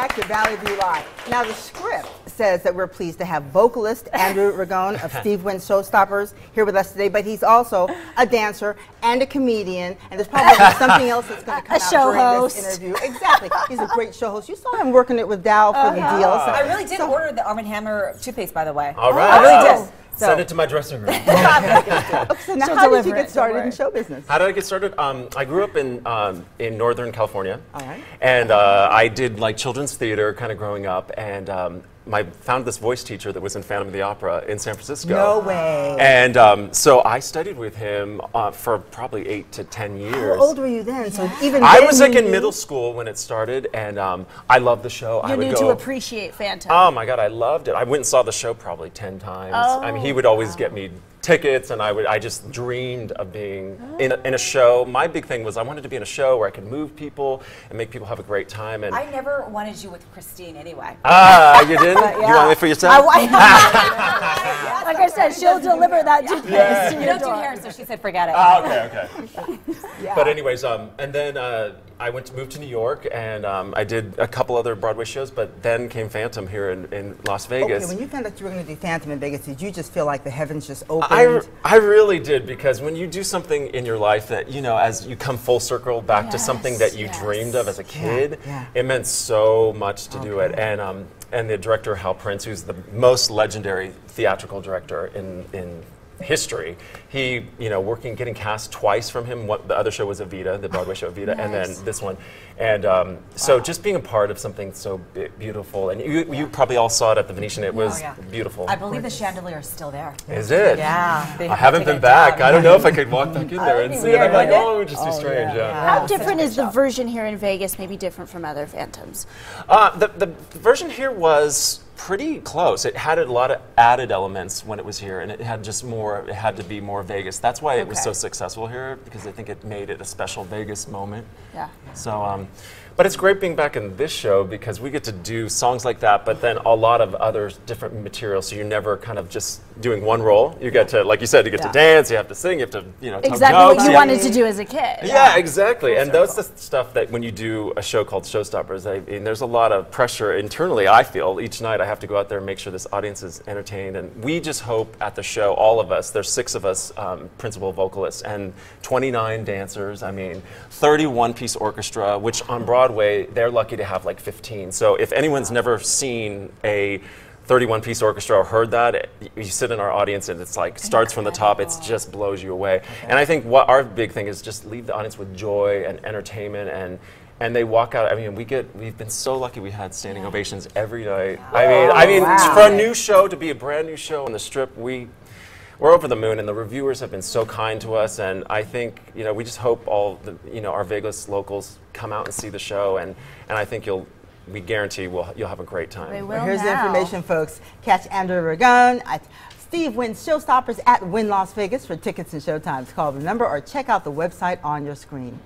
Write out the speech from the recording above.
back to Valley View Live. Now, the script says that we're pleased to have vocalist Andrew Ragone of Steve Wynn's Showstoppers here with us today, but he's also a dancer and a comedian, and there's probably something else that's going to come A out show during host. this interview. Exactly. He's a great show host. You saw him working it with Dow for the uh-huh. deal. so- I really did order the Arm & Hammer toothpaste, by the way. All right. I really did. Oh. Send it to my dressing room. okay, So now, She'll how did you get started in show business? How did I get started? Um, I grew up in um, in Northern California, All right. and uh, I did like children's theater kind of growing up, and um, my found this voice teacher that was in Phantom of the Opera in San Francisco. No way. And um, so I studied with him uh, for probably eight to ten years. How old were you then? So even I was like in knew- middle school when it started, and um, I loved the show. You would knew go. to appreciate Phantom. Oh my god, I loved it. I went and saw the show probably ten times. I mean, he would always get me tickets, and I would. I just dreamed of being in, a, in a show. My big thing was I wanted to be in a show where I could move people and make people have a great time. And I never wanted you with Christine anyway. ah, you didn't? You yeah. want it for yourself? I, like I said, she'll deliver that toothpaste to You your don't do hair, so she said forget it. Ah, okay, okay. But anyways, um, and then uh, I went to move to New York, and um, I did a couple other Broadway shows. But then came Phantom here in, in Las Vegas. Okay, when you found out you were going to do Phantom in Vegas, did you just feel like the heavens just opened? I, I really did because when you do something in your life that you know as you come full circle back to something that you Yes, dreamed of as a kid yeah. it meant so much to do it and um, and the director Hal Prince who's the most legendary theatrical director in in history he you know working getting cast twice from him what the other show was Evita the Broadway show Evita and then this one and um, so just being a part of something so bi- beautiful and you, you probably all saw it at the Venetian it was Oh, yeah. beautiful I believe the chandelier is still there. is it Yeah. I have haven't been back. down. I don't know if I could walk back in there and be see it. I'm like, it? oh, it would just be strange. Yeah. How Yeah, such different is the show. version here in Vegas? Maybe different from other Phantoms. Uh, the, the version here was pretty close. It had a lot of added elements when it was here, and it had just more. It had to be more Vegas. That's why it was so successful here because I think it made it a special Vegas moment. Yeah. So, um, but it's great being back in this show because we get to do songs like that, but then a lot of other different material. So you're never kind of just doing one role. You get to, like you said, you get Yeah. to dance. You have to sing. You have to, you know, Exactly what you you wanted to do as a kid. yeah, exactly. And that's the stuff that when you do a show called Showstoppers, I mean, there's a lot of pressure internally, I feel. Each night I have to go out there and make sure this audience is entertained. And we just hope at the show, all of us, there's six of us um, principal vocalists and 29 dancers. I mean, 31 piece orchestra, which on Broadway, they're lucky to have like 15. So if anyone's never seen a 31 piece orchestra or heard that, it- you sit in our audience and it's like starts from the top, it just blows you away. And I think what our big thing is just leave the audience with joy and entertainment and and they walk out. I mean, we get we've been so lucky we had standing ovations every night. Oh, I mean, I mean wow. for a new show to be a brand new show on the strip, we we're over the moon, and the reviewers have been so kind to us. And I think you know we just hope all the you know our Vegas locals come out and see the show, and and I think you'll we guarantee we'll, you'll have a great time. They will Well, here's the information, folks. Catch Andrew Ragone at Steve Wynn's Showstoppers at Wynn Las Vegas for tickets and showtimes. Call the number or check out the website on your screen.